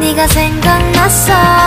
네가 생각났어.